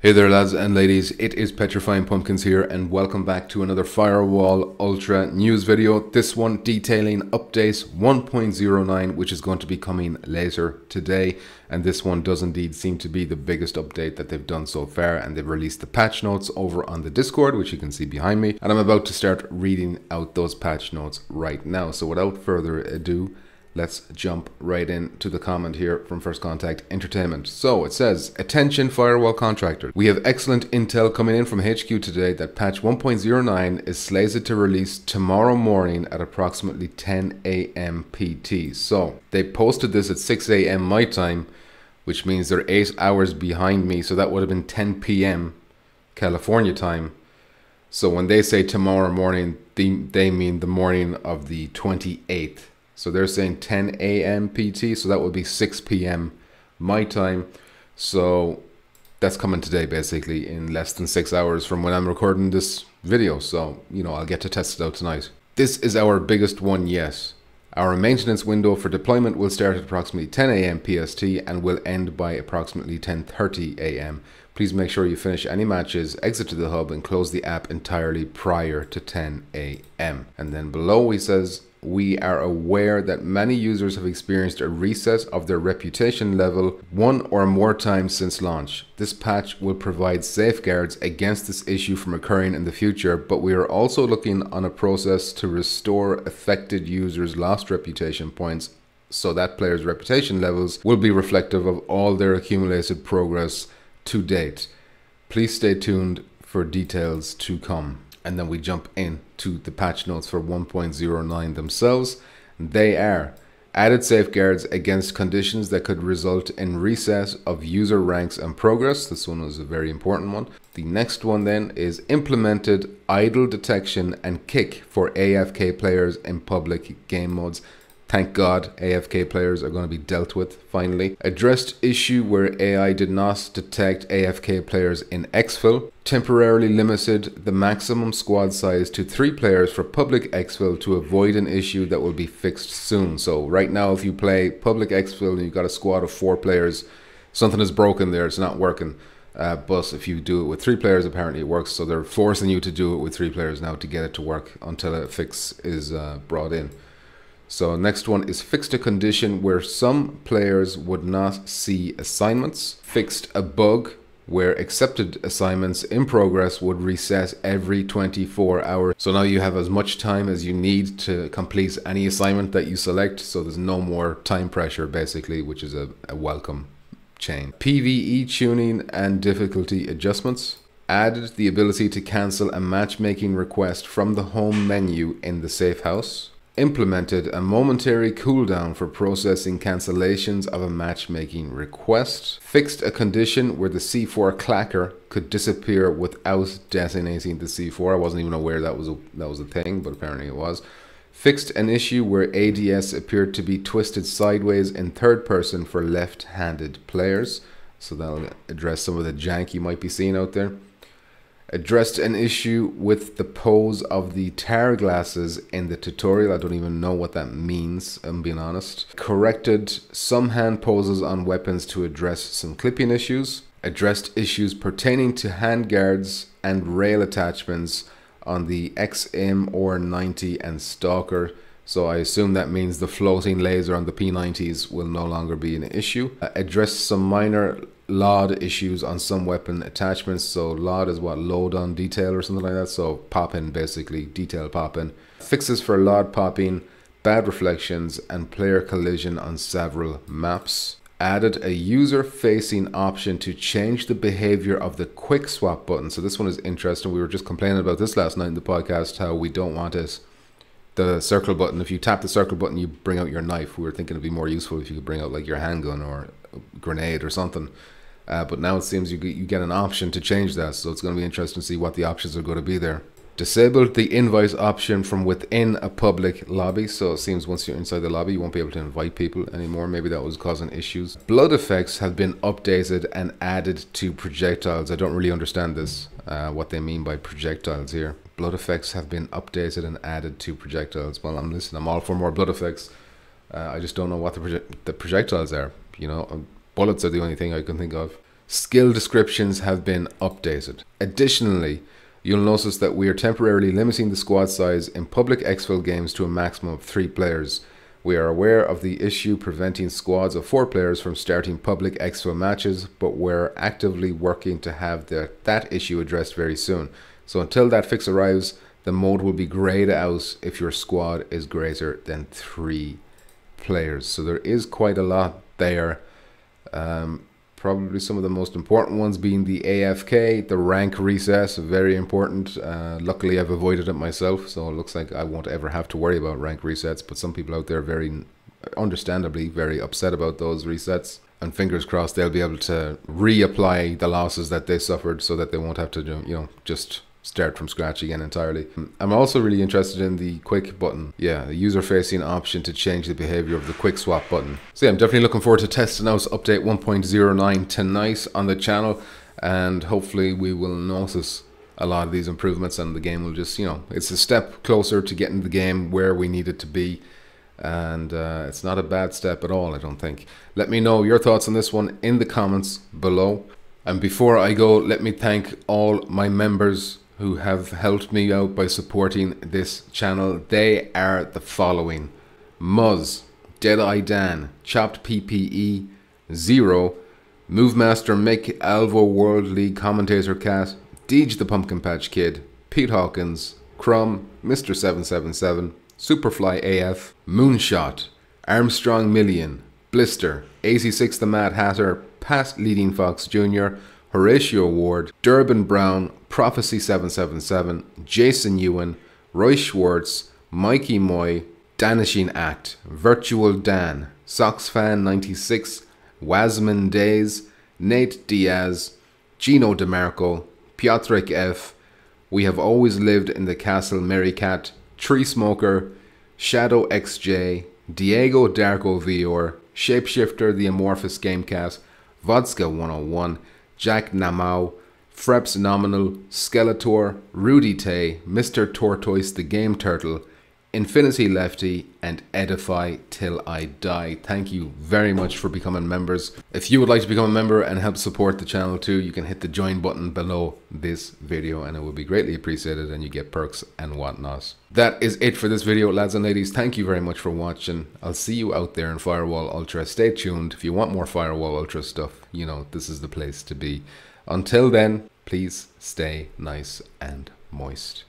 Hey there lads and ladies, it is Petrifying Pumpkins here and welcome back to another Firewall Ultra news video. This one detailing update 1.09 which is going to be coming later today and this one does indeed seem to be the biggest update that they've done so far and they've released the patch notes over on the Discord which you can see behind me and I'm about to start reading out those patch notes right now. So without further ado, let's jump right into the comment here from First Contact Entertainment. So it says, Attention firewall contractor. We have excellent intel coming in from HQ today that patch 1.09 is slated to release tomorrow morning at approximately 10 a.m. PT. So they posted this at 6 a.m. my time, which means they're eight hours behind me. So that would have been 10 p.m. California time. So when they say tomorrow morning, they, they mean the morning of the 28th so they're saying 10 a.m. PT, so that would be 6 p.m. my time. So that's coming today, basically, in less than six hours from when I'm recording this video. So, you know, I'll get to test it out tonight. This is our biggest one yet. Our maintenance window for deployment will start at approximately 10 a.m. PST and will end by approximately 10.30 a.m. Please make sure you finish any matches, exit to the hub and close the app entirely prior to 10 a.m. And then below he says, we are aware that many users have experienced a reset of their reputation level one or more times since launch. This patch will provide safeguards against this issue from occurring in the future, but we are also looking on a process to restore affected users' lost reputation points so that players' reputation levels will be reflective of all their accumulated progress to date. Please stay tuned for details to come and then we jump in to the patch notes for 1.09 themselves. They are added safeguards against conditions that could result in reset of user ranks and progress. This one was a very important one. The next one then is implemented idle detection and kick for AFK players in public game modes. Thank God AFK players are going to be dealt with finally. Addressed issue where AI did not detect AFK players in exfil. Temporarily limited the maximum squad size to three players for public exfil to avoid an issue that will be fixed soon. So right now if you play public exfil and you've got a squad of four players, something is broken there, it's not working. Uh, but if you do it with three players, apparently it works. So they're forcing you to do it with three players now to get it to work until a fix is uh, brought in. So next one is fixed a condition where some players would not see assignments. Fixed a bug where accepted assignments in progress would reset every 24 hours. So now you have as much time as you need to complete any assignment that you select. So there's no more time pressure basically, which is a, a welcome change. PvE tuning and difficulty adjustments added the ability to cancel a matchmaking request from the home menu in the safe house implemented a momentary cooldown for processing cancellations of a matchmaking request, fixed a condition where the C4 clacker could disappear without detonating the C4. I wasn't even aware that was a, that was a thing, but apparently it was. Fixed an issue where ADS appeared to be twisted sideways in third person for left-handed players. So that'll address some of the jank you might be seeing out there addressed an issue with the pose of the tar glasses in the tutorial. I don't even know what that means, I'm being honest. Corrected some hand poses on weapons to address some clipping issues. Addressed issues pertaining to handguards and rail attachments on the XM or 90 and Stalker. So I assume that means the floating laser on the P90s will no longer be an issue. Uh, address some minor LOD issues on some weapon attachments. So LOD is what load on detail or something like that. So popping basically detail popping. Fixes for LOD popping, bad reflections, and player collision on several maps. Added a user facing option to change the behavior of the quick swap button. So this one is interesting. We were just complaining about this last night in the podcast how we don't want it. The circle button, if you tap the circle button, you bring out your knife. We were thinking it'd be more useful if you could bring out like your handgun or grenade or something. Uh, but now it seems you get, you get an option to change that, so it's going to be interesting to see what the options are going to be there. Disabled the invite option from within a public lobby, so it seems once you're inside the lobby, you won't be able to invite people anymore. Maybe that was causing issues. Blood effects have been updated and added to projectiles. I don't really understand this, uh, what they mean by projectiles here. Blood effects have been updated and added to projectiles. Well, I'm listening. I'm all for more blood effects. Uh, I just don't know what the, the projectiles are. You know, bullets are the only thing I can think of. skill descriptions have been updated. Additionally, you'll notice that we are temporarily limiting the squad size in public exfil games to a maximum of three players. We are aware of the issue preventing squads of four players from starting public exfil matches, but we're actively working to have the, that issue addressed very soon. So until that fix arrives, the mode will be grayed out if your squad is greater than three players. So there is quite a lot there. Um, probably some of the most important ones being the AFK, the rank recess, very important. Uh, luckily, I've avoided it myself, so it looks like I won't ever have to worry about rank resets. But some people out there, very understandably, very upset about those resets. And fingers crossed, they'll be able to reapply the losses that they suffered, so that they won't have to, you know, just start from scratch again entirely. I'm also really interested in the quick button. Yeah, the user facing option to change the behavior of the quick swap button. So yeah, I'm definitely looking forward to testing out update 1.09 tonight on the channel and hopefully we will notice a lot of these improvements and the game will just, you know, it's a step closer to getting the game where we need it to be and uh, it's not a bad step at all, I don't think. Let me know your thoughts on this one in the comments below. And before I go, let me thank all my members who have helped me out by supporting this channel. They are the following Muzz, Deadeye Dan, Chopped PPE, Zero, Movemaster Mick, Alvo World League Commentator Cat, Deej the Pumpkin Patch Kid, Pete Hawkins, Crumb, Mr. 777, Superfly AF, Moonshot, Armstrong Million, Blister, AC6 the Mad Hatter, Past Leading Fox Jr., Horatio Ward, Durbin Brown, Prophecy 777, Jason Ewan, Roy Schwartz, Mikey Moy, Danishing Act, Virtual Dan, Soxfan 96, Wasman Days, Nate Diaz, Gino DeMarco, Piotrek F, We Have Always Lived in the Castle Merrycat, Tree Smoker, Shadow XJ, Diego Darko Vior, Shapeshifter the Amorphous Gamecast, Vodka 101, Jack Namau, Freps Nominal, Skeletor, Rudy Tay, Mr. Tortoise the Game Turtle, Infinity Lefty, and Edify Till I Die. Thank you very much for becoming members. If you would like to become a member and help support the channel too, you can hit the join button below this video and it will be greatly appreciated and you get perks and whatnot. That is it for this video, lads and ladies. Thank you very much for watching. I'll see you out there in Firewall Ultra. Stay tuned. If you want more Firewall Ultra stuff, you know, this is the place to be. Until then, please stay nice and moist.